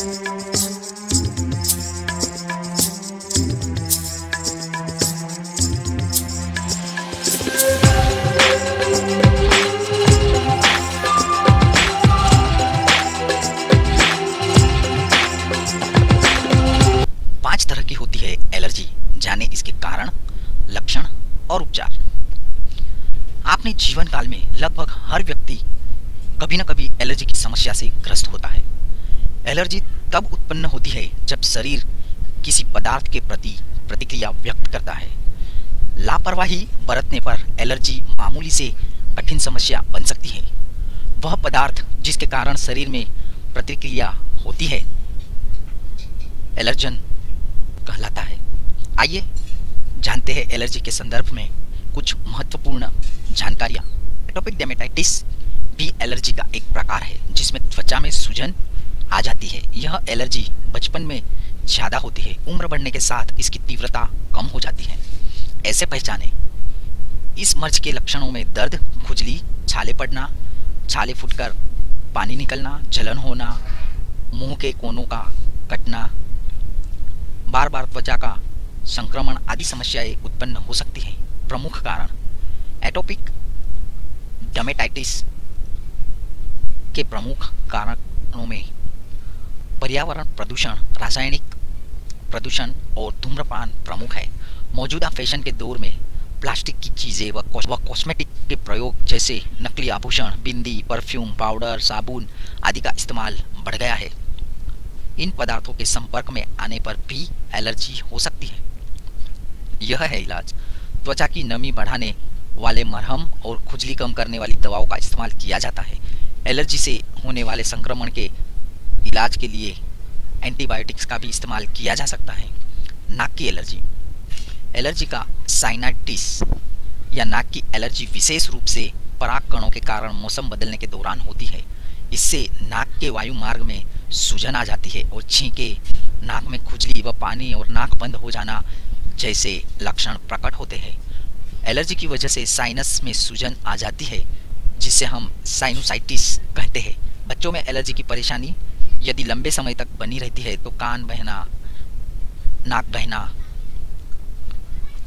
पाँच तरह की होती है एलर्जी, जाने इसके कारण, लक्षण और उपचार। आपने जीवन काल में लगभग हर व्यक्ति कभी न कभी एलर्जी की समस्या से ग्रस्त होता है। एलर्जी तब उत्पन्न होती है जब शरीर किसी पदार्थ के प्रति प्रतिक्रिया व्यक्त करता है। लापरवाही बरतने पर एलर्जी मामूली से कठिन समस्या बन सकती है। वह पदार्थ जिसके कारण शरीर में प्रतिक्रिया होती है, एलर्जन कहलाता है। आइए जानते हैं एलर्जी के संदर्भ में कुछ महत्वपूर्ण जानकारियाँ। एटोपिक डेमेटाइटिस भी एलर्जी का एक प्रकार है, जिसमें त्वचा में सूजन आ जाती है। यह एलर्जी बचपन में ज़्यादा होती है। उम्र बढ़ने के साथ इसकी तीव्रता कम हो जाती है। ऐसे पहचाने। इस मर्ज के लक्षणों में दर्द, खुजली, छाले पड़ना, छाले फूटकर पानी निकलना, जलन होना, मुँह के कोनों का कटना बार बार त्वचा का संक्रमण आदि समस्याएँ उत्पन्न हो सकती हैं। प्रमुख कारण। एटोपिक डमेटाइटिस के प्रमुख कारणों में पर्यावरण प्रदूषण, रासायनिक प्रदूषण और धूम्रपान प्रमुख है। मौजूदा फ़ैशन के दौर में प्लास्टिक की चीज़ें व कॉस्मेटिक के प्रयोग जैसे नकली आभूषण, बिंदी, परफ्यूम, पाउडर, साबुन आदि का इस्तेमाल बढ़ गया है। इन पदार्थों के संपर्क में आने पर भी एलर्जी हो सकती है। यह है इलाज। त्वचा की नमी बढ़ाने वाले मरहम और खुजली कम करने वाली दवाओं का इस्तेमाल किया जाता है। एलर्जी से होने वाले संक्रमण के इलाज के लिए एंटीबायोटिक्स का भी इस्तेमाल किया जा सकता है। नाक की एलर्जी। एलर्जी का साइनाइटिस या नाक की एलर्जी विशेष रूप से पराग कणों के कारण मौसम बदलने के दौरान होती है। इससे नाक के वायु मार्ग में सूजन आ जाती है और छींके, नाक में खुजली व पानी और नाक बंद हो जाना जैसे लक्षण प्रकट होते हैं। एलर्जी की वजह से साइनस में सूजन आ जाती है, जिसे हम साइनोसाइटिस कहते हैं। बच्चों में एलर्जी की परेशानी यदि लंबे समय तक बनी रहती है तो कान बहना, नाक बहना,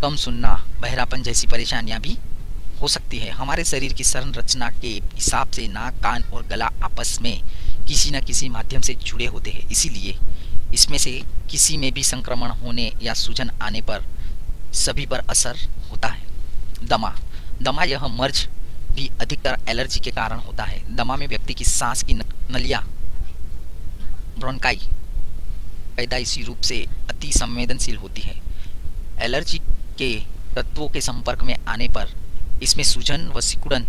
कम सुनना, बहरापन जैसी परेशानियाँ भी हो सकती है। हमारे शरीर की संरचना के हिसाब से नाक, कान और गला आपस में किसी न किसी माध्यम से जुड़े होते हैं। इसीलिए इसमें से किसी में भी संक्रमण होने या सूजन आने पर सभी पर असर होता है। दमा। दमा यह मर्ज भी अधिकतर एलर्जी के कारण होता है। दमा में व्यक्ति की सांस की नलियाँ ब्रोनकाई पैदाइशी रूप से अति संवेदनशील होती है। एलर्जी के तत्वों के संपर्क में आने पर इसमें सूजन व सिकुड़न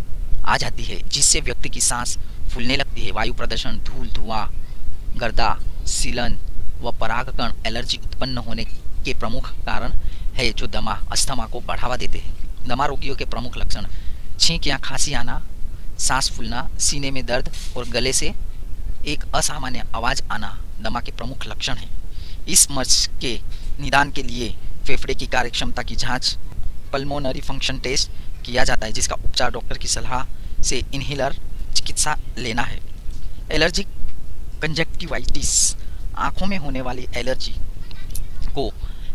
आ जाती है, जिससे व्यक्ति की सांस फूलने लगती है। वायु प्रदूषण, धूल, धुआँ, गर्दा, सीलन व परागकण एलर्जी उत्पन्न होने के प्रमुख कारण है, जो दमा, अस्थमा को बढ़ावा देते हैं। दमा रोगियों के प्रमुख लक्षण, छींक या खांसी आना, सांस फूलना, सीने में दर्द और गले से एक असामान्य आवाज़ आना दमा के प्रमुख लक्षण हैं। इस मर्ज के निदान के लिए फेफड़े की कार्यक्षमता की जाँच पल्मोनरी फ़ंक्शन टेस्ट किया जाता है, जिसका उपचार डॉक्टर की सलाह से इनहेलर चिकित्सा लेना है। एलर्जिक कंजक्टिवाइटिस आँखों में होने वाली एलर्जी को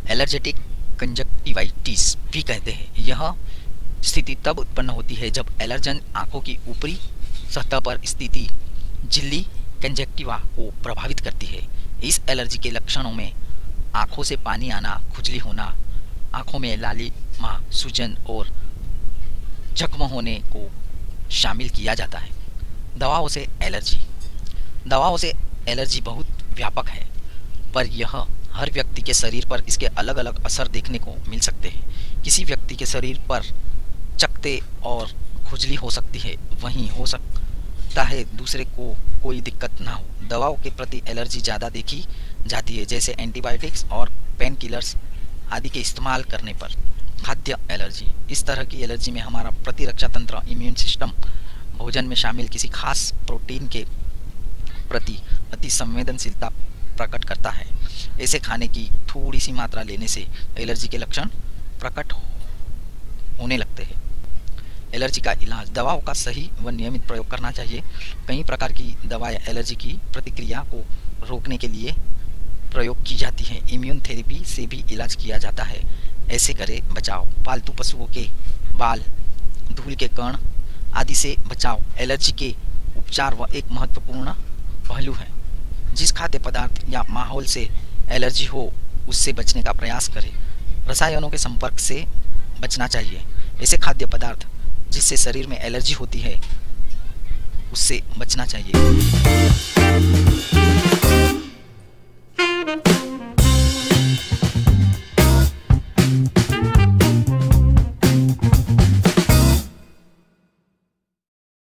एलर्जेटिक कंजक्टिवाइटिस भी कहते हैं। यह स्थिति तब उत्पन्न होती है जब एलर्जन आँखों की ऊपरी सतह पर स्थिति, झिल्ली कंजक्टिवा को प्रभावित करती है। इस एलर्जी के लक्षणों में आँखों से पानी आना, खुजली होना, आँखों में लाली माँ सूजन और जख्म होने को शामिल किया जाता है। दवाओं से एलर्जी दवाओं से एलर्जी बहुत व्यापक है, पर यह हर व्यक्ति के शरीर पर इसके अलग अलग असर देखने को मिल सकते हैं। किसी व्यक्ति के शरीर पर चकते और खुजली हो सकती है, वहीं हो सकता है दूसरे को कोई दिक्कत ना हो। दवाओं के प्रति एलर्जी ज़्यादा देखी जाती है, जैसे एंटीबायोटिक्स और पेन किलर्स आदि के इस्तेमाल करने पर। खाद्य एलर्जी। इस तरह की एलर्जी में हमारा प्रतिरक्षा तंत्र इम्यून सिस्टम भोजन में शामिल किसी खास प्रोटीन के प्रति अति संवेदनशीलता प्रकट करता है। ऐसे खाने की थोड़ी सी मात्रा लेने से एलर्जी के लक्षण प्रकट होने लगते हैं। एलर्जी का इलाज। दवाओं का सही व नियमित प्रयोग करना चाहिए। कई प्रकार की दवाएँ एलर्जी की प्रतिक्रिया को रोकने के लिए प्रयोग की जाती है। इम्यून थेरेपी से भी इलाज किया जाता है। ऐसे करें बचाव। पालतू पशुओं के बाल, धूल के कण आदि से बचाव। एलर्जी के उपचार व एक महत्वपूर्ण पहलू है। जिस खाद्य पदार्थ या माहौल से एलर्जी हो, उससे बचने का प्रयास करें। रसायनों के संपर्क से बचना चाहिए। ऐसे खाद्य पदार्थ जिससे शरीर में एलर्जी होती है उससे बचना चाहिए।